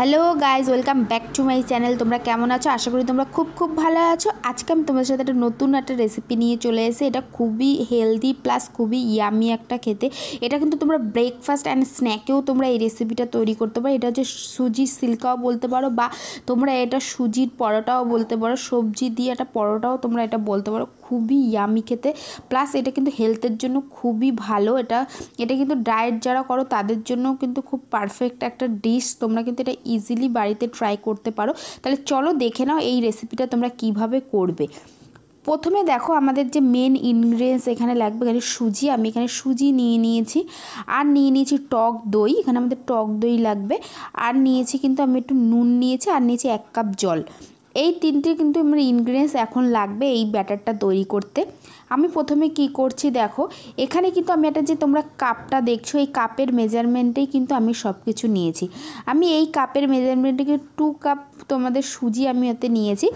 Hello guys welcome back to my channel. তোমরা কেমন আছো? আশা করি তোমরা খুব খুব ভালো আছো। আজকে আমি তোমাদের সাথে একটা নতুন একটা রেসিপি নিয়ে চলে এসে এটা খুবই হেলদি প্লাস খুবই ইয়ামি একটা খেতে। এটা কিন্তু তোমরা ব্রেকফাস্ট অ্যান্ড স্ন্যাকেও তোমরা এই রেসিপিটা তৈরি করতে পারো। এটা হচ্ছে সুজির সিল্কাও বলতে পারো বা তোমরা এটা সুজির পরোটাও বলতে পারো। সবজি দিয়ে একটা পরোটাও তোমরা এটা বলতে পারো। খুবই ইয়ামি খেতে। প্লাস এটা কিন্তু হেলথের জন্য খুবই ভালো। এটা এটা কিন্তু ডায়েট যারা করো তাদের জন্য কিন্তু খুব পারফেক্ট একটা ডিশ তোমরা কিন্তু এটা ইজিলি বাড়িতে ট্রাই করতে পারো। তাহলে চলো দেখে নাও এই রেসিপিটা তোমরা কীভাবে করবে। প্রথমে দেখো আমাদের যে মেন ইনগ্রিডিয়েন্টস এখানে লাগবে এখানে সুজি। আমি এখানে সুজি নিয়ে নিয়েছি। আর নিয়ে নিয়েছি টক দই। এখানে আমাদের টক দই লাগবে। আর নিয়েছি কিন্তু আমি একটু নুন নিয়েছি। আর নিয়েছি এক কাপ জল। এই তিনটে কিন্তু আমার ইনগ্রিডিয়েন্টস এখন লাগবে এই ব্যাটারটা তৈরি করতে। আমি প্রথমে কি করছি দেখো, এখানে কিন্তু আমি একটা যে তোমরা কাপটা দেখছ, এই কাপের মেজারমেন্টেই কিন্তু আমি সব কিছু নিয়েছি। আমি এই কাপের মেজারমেন্টে কিন্তু টু কাপ তোমাদের সুজি আমি ওতে নিয়েছি।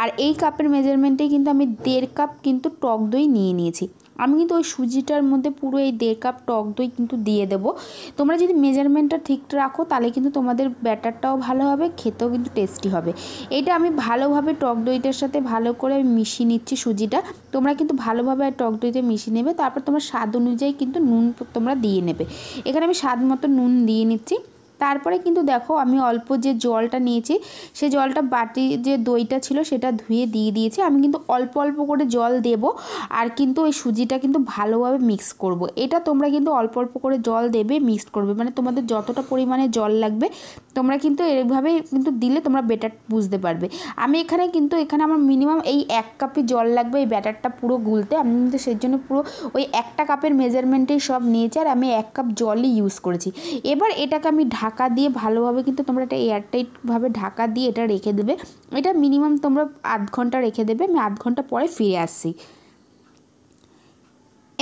আর এই কাপের মেজারমেন্টেই কিন্তু আমি দেড় কাপ কিন্তু টক দই নিয়ে নিয়েছি। আমি কিন্তু ওই সুজিটার মধ্যে পুরো এই দেড় কাপ টক দই কিন্তু দিয়ে দেব। তোমরা যদি মেজারমেন্টটা ঠিক রাখো, তাহলে কিন্তু তোমাদের ব্যাটারটাও ভালো হবে, খেতেও কিন্তু টেস্টি হবে। এটা আমি ভালোভাবে টক দইটার সাথে ভালো করে মিশিয়ে নিচ্ছি সুজিটা। তোমরা কিন্তু ভালোভাবে টক দইতে মিশিয়ে নেবে। তারপর তোমার স্বাদ অনুযায়ী কিন্তু নুন তোমরা দিয়ে নেবে। এখানে আমি স্বাদ মতো নুন দিয়ে নিচ্ছি। তারপরে কিন্তু দেখো আমি অল্প যে জলটা নিয়েছি, সে জলটা বাটি যে দইটা ছিল সেটা ধুয়ে দিয়ে দিয়েছি। আমি কিন্তু অল্প অল্প করে জল দেব আর কিন্তু ওই সুজিটা কিন্তু ভালোভাবে মিক্স করব। এটা তোমরা কিন্তু অল্প অল্প করে জল দেবে মিক্স করবে। মানে তোমাদের যতটা পরিমাণে জল লাগবে, তোমরা কিন্তু এভাবে কিন্তু দিলে তোমরা বেটার বুঝতে পারবে। আমি এখানে কিন্তু, এখানে আমার মিনিমাম এই এক কাপে জল লাগবে, এই ব্যাটারটা পুরো গুলতে। আমি কিন্তু সেই জন্য পুরো ওই একটা কাপের মেজারমেন্টেই সব নিয়েছি আর আমি এক কাপ জলই ইউজ করেছি। এবার এটাকে আমি ঢাক ঢাকা দিয়ে ভালোভাবে কিন্তু তোমরা এটা এয়ারটাইটভাবে ঢাকা দিয়ে এটা রেখে দেবে। এটা মিনিমাম তোমরা আধ ঘণ্টা রেখে দেবে। আমি আধ ঘণ্টা পরে ফিরে আসছি।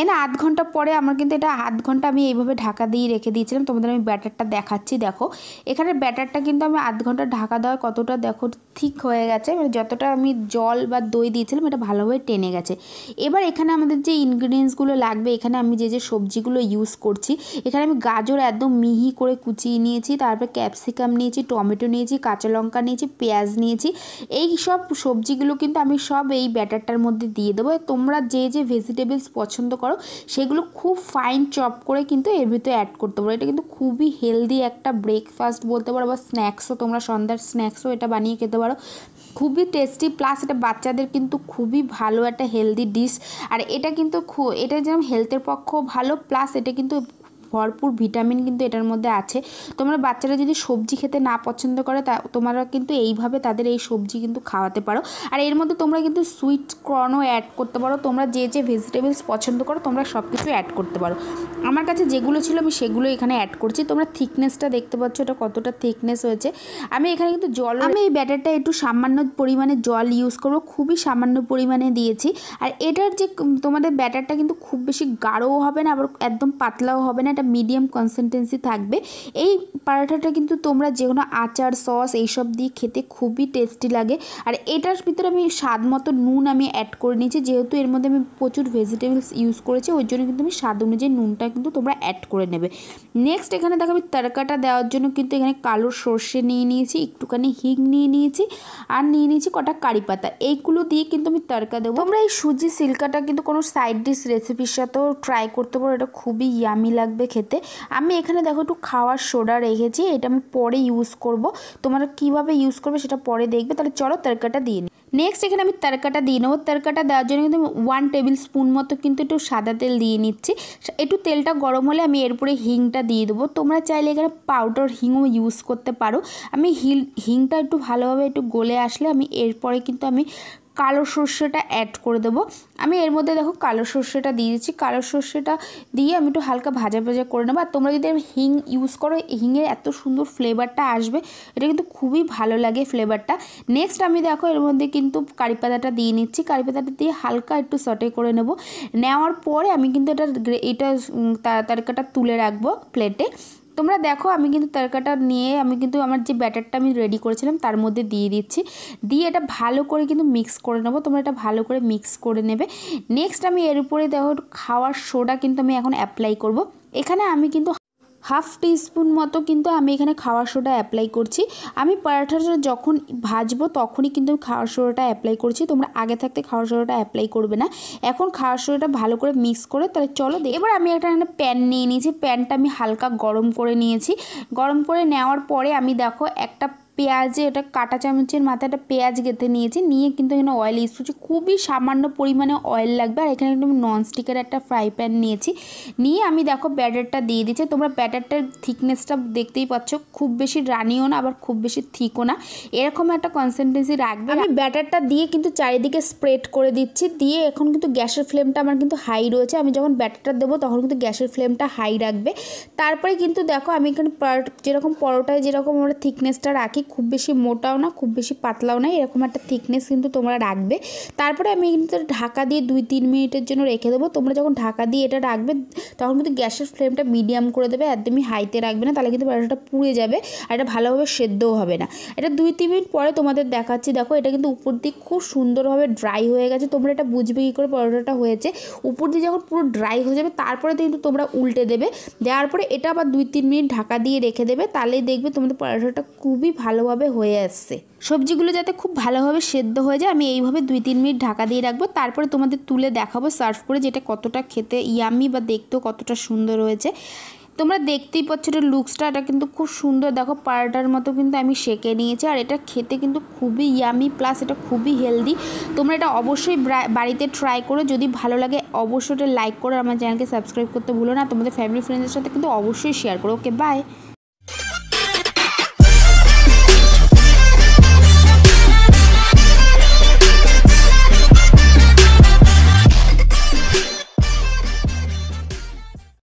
এনে আধ ঘণ্টা পরে আমার কিন্তু এটা আধ ঘণ্টা আমি এইভাবে ঢাকা দিয়ে রেখে দিয়েছিলাম। তোমাদের আমি ব্যাটারটা দেখাচ্ছি, দেখো। এখানে ব্যাটারটা কিন্তু আমি আধ ঘণ্টা ঢাকা দেওয়ার কতটা, দেখো, ঠিক হয়ে গেছে। মানে যতটা আমি জল বা দই দিয়েছিলাম, এটা ভালোভাবে টেনে গেছে। এবার এখানে আমাদের যে ইনগ্রিডিয়েন্টসগুলো লাগবে, এখানে আমি যে যে সবজিগুলো ইউজ করছি, এখানে আমি গাজর একদম মিহি করে কুচিয়ে নিয়েছি, তারপরে ক্যাপসিকাম নিয়েছি, টমেটো নিয়েছি, কাঁচা লঙ্কা নিয়েছি, পেঁয়াজ নিয়েছি। এই সব সবজিগুলো কিন্তু আমি সব এই ব্যাটারটার মধ্যে দিয়ে দেবো। তোমরা যে যে ভেজিটেবলস পছন্দ করো করো, সেগুলো খুব ফাইন চপ করে কিন্তু এর ভিতরে অ্যাড করতে পারো। এটা কিন্তু খুবই হেলদি একটা ব্রেকফাস্ট বলতে পারো বা স্ন্যাক্সও তোমরা সন্ধ্যার স্ন্যাক্সও এটা বানিয়ে খেতে পারো। খুবই টেস্টি প্লাস এটা বাচ্চাদের কিন্তু খুবই ভালো একটা হেলদি ডিশ আর এটা কিন্তু এটা যেমন হেলথের পক্ষেও ভালো প্লাস এটা কিন্তু ভরপুর ভিটামিন কিন্তু এটার মধ্যে আছে। তোমরা বাচ্চারা যদি সবজি খেতে না পছন্দ করে তা তোমরা কিন্তু এইভাবে তাদের এই সবজি কিন্তু খাওয়াতে পারো। আর এর মধ্যে তোমরা কিন্তু সুইট কর্নও অ্যাড করতে পারো। তোমরা যে যে ভেজিটেবলস পছন্দ করো তোমরা সব কিছু অ্যাড করতে পারো। আমার কাছে যেগুলো ছিল আমি সেগুলো এখানে অ্যাড করছি। তোমরা থিকনেসটা দেখতে পাচ্ছ এটা কতটা থিকনেস হয়েছে। আমি এখানে কিন্তু জল আমি এই ব্যাটারটা একটু সামান্য পরিমাণে জল ইউজ করব খুবই সামান্য পরিমাণে দিয়েছি। আর এটার যে তোমাদের ব্যাটারটা কিন্তু খুব বেশি গাঢ়ও হবে না আবার একদম পাতলাও হবে না। একটা মিডিয়াম কনসিস্টেন্সি থাকবে। এই পরাঠাটা কিন্তু তোমরা যে কোনো আচার সস এইসব দিয়ে খেতে খুবই টেস্টি লাগে। আর এটার ভিতরে আমি স্বাদ মতো নুন আমি অ্যাড করে নিয়েছি। যেহেতু এর মধ্যে আমি প্রচুর ভেজিটেবলস ইউজ করেছি, ওই জন্য কিন্তু আমি স্বাদ অনুযায়ী নুনটা কিন্তু তোমরা অ্যাড করে নেবে। নেক্সট এখানে দেখো আমি তরকাটা দেওয়ার জন্য কিন্তু এখানে কালো সর্ষে নিয়ে নিয়েছি, একটুখানি হিং নিয়ে নিয়েছি, আর নিয়ে নিয়েছি কটা কারি পাতা। এইগুলো দিয়ে কিন্তু আমি তরকা দেবো। তোমরা এই সুজি সিল্কাটা কিন্তু কোনো সাইড ডিশ রেসিপির সাথেও ট্রাই করতে পারো, এটা খুবই ইয়ামি লাগবে খেতে। আমি এখানে দেখো একটু খাওয়ার সোডা রেখেছি, এটা আমি পরে ইউজ করব। তোমরা কীভাবে ইউজ করবে সেটা পরে দেখবে, তাহলে চলো তরকাটা দিয়ে নিই নেক্সট এখানে আমি তরকাটা দিয়ে নেব। তরকাটা দেওয়ার জন্য কিন্তু আমি ওয়ান টেবিল স্পুন মতো কিন্তু একটু সাদা তেল দিয়ে নিচ্ছি। একটু তেলটা গরম হলে আমি এরপরে হিংটা দিয়ে দেবো। তোমরা চাইলে এখানে পাউডার হিংও ইউজ করতে পারো। আমি হিংটা একটু ভালোভাবে একটু গলে আসলে আমি এরপরে কিন্তু আমি কালো সর্ষেটা অ্যাড করে দেবো। আমি এর মধ্যে দেখো কালো সর্ষেটা দিয়ে দিচ্ছি। কালো সর্ষেটা দিয়ে আমি একটু হালকা ভাজা ভাজা করে নেব। আর তোমরা যদি হিং ইউজ করো হিংয়ের এত সুন্দর ফ্লেভারটা আসবে, এটা কিন্তু খুবই ভালো লাগে ফ্লেভারটা নেক্সট আমি দেখো এর মধ্যে কিন্তু কারি পাতাটা দিয়ে নিচ্ছি। কারি পাতাটা দিয়ে হালকা একটু সটে করে নেব। নেওয়ার পরে আমি কিন্তু এটা এটা তরকাটা তুলে রাখব প্লেটে তোমরা দেখো, আমি কিন্তু তরকাটা নিয়ে, আমি কিন্তু আমার যে ব্যাটারটা আমি রেডি করেছিলাম, তার মধ্যে দিয়ে দিচ্ছি। দিয়ে এটা ভালো করে কিন্তু মিক্স করে নেব। তোমরা এটা ভালো করে মিক্স করে নেবে। নেক্সট আমি এর উপরে দেখো, খাওয়ার সোডা কিন্তু আমি এখন অ্যাপ্লাই করব। এখানে আমি কিন্তু হাফ টিস্পুন মতো কিন্তু আমি এখানে খাওয়ার সোডা অ্যাপ্লাই করছি। আমি পরাঠাটা যখন ভাজবো তখনই কিন্তু খাওয়ার সোডাটা অ্যাপ্লাই করছি। তোমরা আগে থাকতে খাওয়ার সোডাটা অ্যাপ্লাই করবে না। এখন খাওয়ার সোডাটা ভালো করে মিক্স করে তাহলে চলো এবার আমি একটা প্যান নিয়ে নিয়েছি। প্যানটা আমি হালকা গরম করে নিয়েছি। গরম করে নেওয়ার পরে আমি দেখো একটা পেঁয়াজে ওটা কাটা চামচের মাথায় একটা পেঁয়াজ গেঁথে নিয়েছি, নিয়ে কিন্তু এখানে অয়েল ইউজ করছি। খুবই সামান্য পরিমাণে অয়েল লাগবে আর এখানে একদম ননস্টিকের একটা ফ্রাই প্যান নিয়েছি। নিয়ে আমি দেখো ব্যাটারটা দিয়ে দিচ্ছি। তোমরা ব্যাটারটার থিকনেসটা দেখতেই পাচ্ছ, খুব বেশি রানিও না, আবার খুব বেশি থিকও না। এরকম একটা কনসিস্টেন্সি রাখবে। আমি ব্যাটারটা দিয়ে কিন্তু চারিদিকে স্প্রেড করে দিচ্ছি। দিয়ে এখন কিন্তু গ্যাসের ফ্লেমটা আমার কিন্তু হাই রয়েছে। আমি যখন ব্যাটারটা দেবো তখন কিন্তু গ্যাসের ফ্লেমটা হাই রাখবে। তারপরে কিন্তু দেখো আমি এখানে যেরকম পরোটায় যেরকম আমরা থিকনেসটা রাখি খুব বেশি মোটাও না, খুব বেশি পাতলাও না, এরকম একটা থিকনেস কিন্তু তোমরা রাখবে। তারপরে আমি কিন্তু ঢাকা দিয়ে দুই তিন মিনিটের জন্য রেখে দেবো। তোমরা যখন ঢাকা দিয়ে এটা রাখবে, তখন কিন্তু গ্যাসের ফ্লেমটা মিডিয়াম করে দেবে, একদমই হাইতে রাখবে না, তাহলে কিন্তু পরোটাটা পুড়ে যাবে আর এটা ভালোভাবে সেদ্ধও হবে না। এটা দুই তিন মিনিট পরে তোমাদের দেখাচ্ছি, দেখো এটা কিন্তু উপর দিক খুব সুন্দরভাবে ড্রাই হয়ে গেছে। তোমরা এটা বুঝবে কী করে পরোটাটা হয়েছে। উপর দিয়ে যখন পুরো ড্রাই হয়ে যাবে, তারপরে কিন্তু তোমরা উল্টে দেবে। দেওয়ার পরে এটা আবার দুই তিন মিনিট ঢাকা দিয়ে রেখে দেবে, তাহলেই দেখবে তোমাদের পরোটাটা খুবই ভালোভাবে হয়ে আসছে। সবজিগুলো যাতে খুব ভালোভাবে সেদ্ধ হয়ে যায়, আমি এইভাবে দুই তিন মিনিট ঢাকা দিয়ে রাখব। তারপরে তোমাদের তুলে দেখাবো, সার্ভ করে যেটা কতটা খেতে ইয়ামি বা দেখতেও কতটা সুন্দর হয়েছে। তোমরা দেখতেই পাচ্ছ এটা লুকসটা এটা কিন্তু খুব সুন্দর। দেখো, পারাটার মতো কিন্তু আমি সেকে নিয়েছি, আর এটা খেতে কিন্তু খুবই ইয়ামি প্লাস এটা খুবই হেলদি তোমরা এটা অবশ্যই বাড়িতে ট্রাই করো, যদি ভালো লাগে অবশ্যই এটা লাইক করো আমার চ্যানেলকে সাবস্ক্রাইব করতে ভুলো না। তোমাদের ফ্যামিলি ফ্রেন্ডসের সাথে কিন্তু অবশ্যই শেয়ার করো। Okay bye